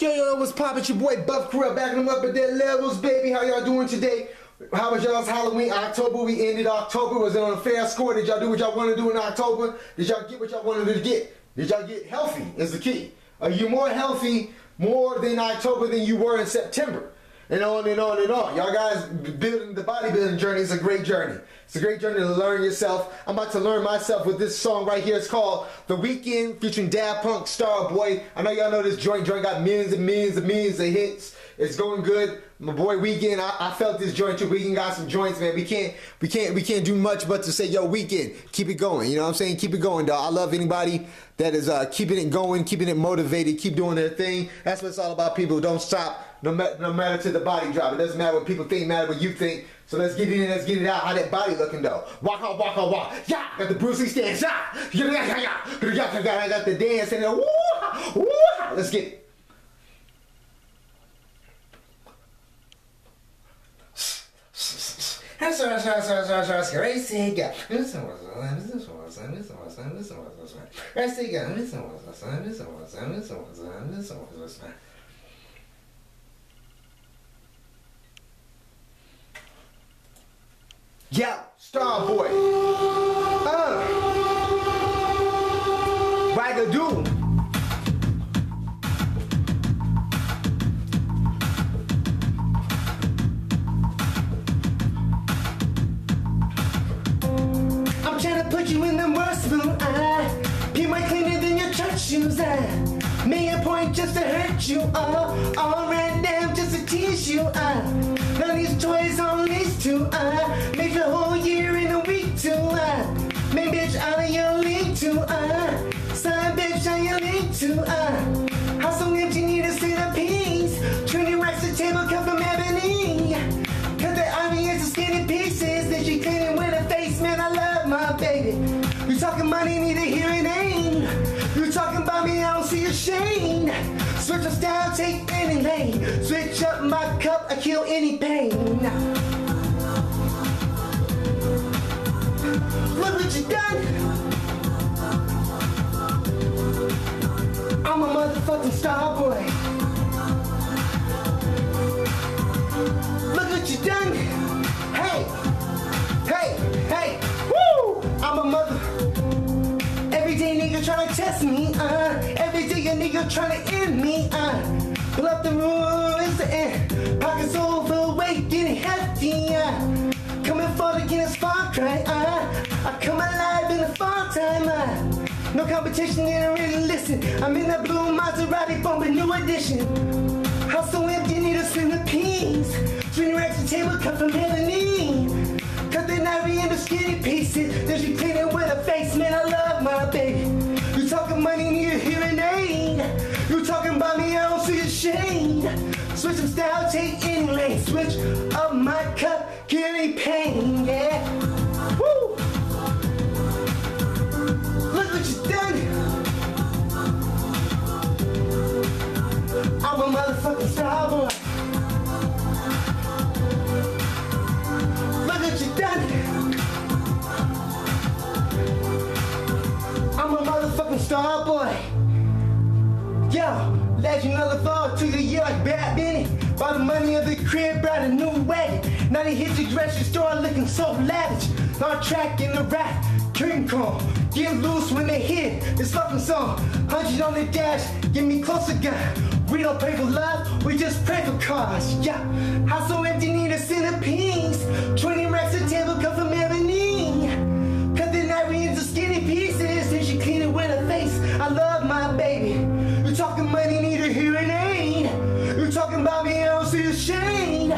Yo, yo, what's poppin'? Your boy Buff Correll backing them up at their levels, baby. How y'all doing today? How was y'all's Halloween? October, we ended October. Was it on a fair score? Did y'all do what y'all want to do in October? Did y'all get what y'all wanted to get? Did y'all get healthy? Is the key. Are you more healthy more than October than you were in September? And on and on and on. Y'all guys building the bodybuilding journey is a great journey. It's a great journey to learn yourself. I'm about to learn myself with this song right here. It's called The Weeknd featuring Daft Punk Starboy. I know y'all know this joint. Joint got millions and millions and millions of hits. It's going good. My boy Weeknd, I, I felt this joint too. Weeknd got some joints, man. We can't, we can't, we can't do much but to say, yo, Weeknd, keep it going. You know what I'm saying? Keep it going, dog. I love anybody that is uh, keeping it going, keeping it motivated, keep doing their thing. That's what it's all about. People don't stop, no, ma- no matter to the body drop. It doesn't matter what people think, matter what you think. So let's get in, let's get it out. How that body looking though? Walk out, walk out, walk. Yeah, got the Bruce Lee stance. Yeah, yeah, yeah, yeah, yeah. I got the dance and then woo, woo. Let's get it. Crazy guy. Listen what's on, listen what's on, listen what's on, listen what's on. Crazy guy. Listen what's on, listen what's on, listen what's on, listen what's on. Yo, Starboy. Uh. Wagadoo. I'm trying to put you in the worst mood. I be more cleaner than your church shoes. I made a point just to hurt you. Uh. All, all ran down just to tease you. Uh. I now these toys on lease too. I baby. You talking money, need a hearing aid. You talking about me, I don't see a shame. Switch up style, take any lane. Switch up my cup, I kill any pain. Look what you done. I'm a motherfucking star boy. Nigga me, uh. Every day a nigga tryna end me, uh. Bluff the rule is the end. Pockets overweight, getting hefty, uh. Coming forward against far cry, uh. I come alive in the fall time, uh. No competition, didn't really listen. I'm in that blue Maserati bumping new edition. House so empty, need a centerpiece. Racks of table cut from ebony. Cut the ivory into skinny pieces. Then she clean it with her face, man. I love my baby. Talking about me, I don't see a shade. Switch some style, take any lane. Switch up my cup, kill any pain, yeah. Yo, legend of the fall to the year like Bad Benny. Bought the money of the crib, brought a new wagon. Now they hit the grocery store looking so lavish. On track in the rap, King Kong. Get loose when they hit this fucking song. Hundred on the dash, get me closer, guy. We don't pray for love, we just pray for cars. Yeah, house so empty, need a centerpiece. 20 racks of table come from ebony. Cut the ivory into skinny pieces, then she clean it with her face. I love my baby. You talking money, need a hearing aid. You're talking about me, I don't see a shade.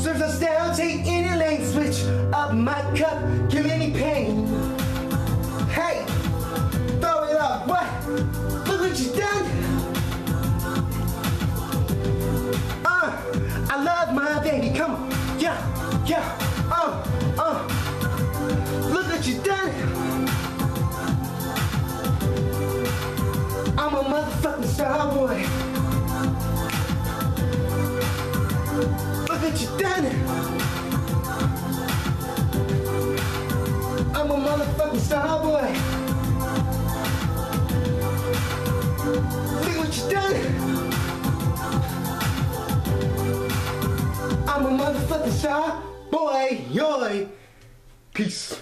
Serves us down, take any lane, switch up my cup, kill any pain. Hey, throw it up, what? Look what you done. Uh, I love my baby, come on. Yeah, yeah, motherfucking star boy. Look at you done it. I'm a motherfucking star boy. Look what you done. I'm a motherfucking star boy, yoy. Peace.